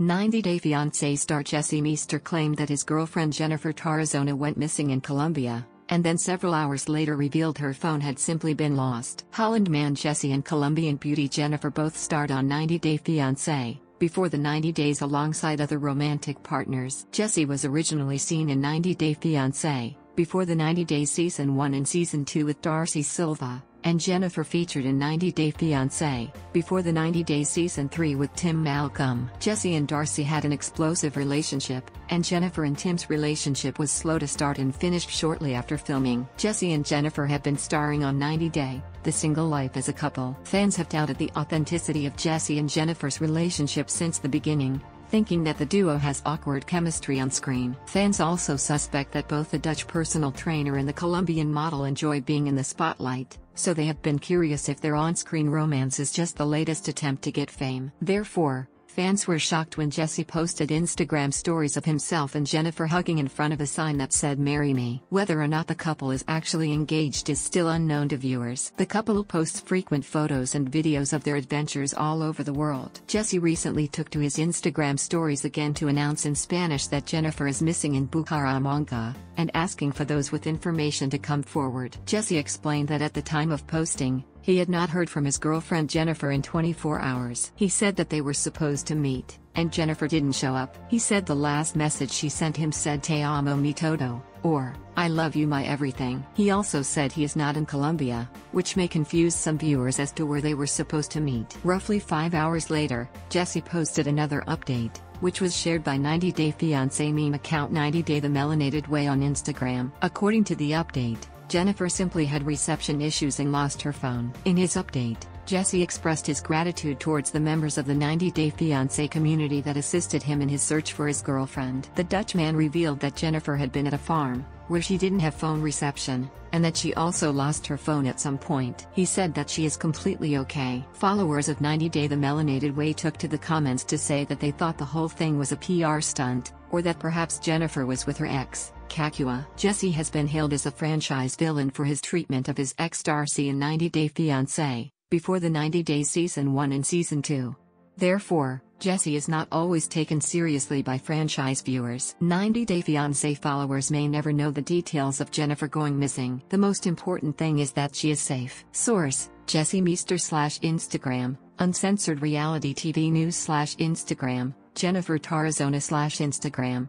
90 Day Fiancé star Jesse Meester claimed that his girlfriend Jeniffer Tarazona went missing in Colombia, and then several hours later revealed her phone had simply been lost. Holland man Jesse and Colombian beauty Jeniffer both starred on 90 Day Fiancé, before the 90 days alongside other romantic partners. Jesse was originally seen in 90 Day Fiancé, before the 90 Day Season 1 and Season 2 with Darcy Silva and Jeniffer featured in 90 Day Fiancé, before the 90 Day Season 3 with Tim Malcolm. Jesse and Darcy had an explosive relationship, and Jeniffer and Tim's relationship was slow to start and finished shortly after filming. Jesse and Jeniffer have been starring on 90 Day, The Single Life as a couple. Fans have doubted the authenticity of Jesse and Jeniffer's relationship since the beginning, thinking that the duo has awkward chemistry on screen. Fans also suspect that both the Dutch personal trainer and the Colombian model enjoy being in the spotlight, so they have been curious if their on screen romance is just the latest attempt to get fame. Therefore, Fans were shocked when Jesse posted Instagram stories of himself and Jeniffer hugging in front of a sign that said Marry Me. Whether or not the couple is actually engaged is still unknown to viewers. The couple posts frequent photos and videos of their adventures all over the world. Jesse recently took to his Instagram stories again to announce in Spanish that Jeniffer is missing in Bucaramanga, and asking for those with information to come forward. Jesse explained that at the time of posting, he had not heard from his girlfriend Jeniffer in 24 hours. He said that they were supposed to meet, and Jeniffer didn't show up. He said the last message she sent him said Te amo mi todo, or, I love you my everything. He also said he is not in Colombia, which may confuse some viewers as to where they were supposed to meet. Roughly five hours later, Jesse posted another update, which was shared by 90 Day Fiancé meme account 90 Day The Melanated Way on Instagram. According to the update, Jeniffer simply had reception issues and lost her phone. In his update, Jesse expressed his gratitude towards the members of the 90 Day Fiancé community that assisted him in his search for his girlfriend. The Dutchman revealed that Jeniffer had been at a farm, where she didn't have phone reception, and that she also lost her phone at some point. He said that she is completely okay. Followers of 90 Day The Melanated Way took to the comments to say that they thought the whole thing was a PR stunt, or that perhaps Jeniffer was with her ex. Kakua. Jesse has been hailed as a franchise villain for his treatment of his ex Darcy in 90 Day Fiancé, before the 90 Day Season 1 and Season 2. Therefore, Jesse is not always taken seriously by franchise viewers. 90 Day Fiancé followers may never know the details of Jeniffer going missing. The most important thing is that she is safe. Source Jesse Meester slash Instagram, Uncensored Reality TV News slash Instagram, Jeniffer Tarazona slash Instagram.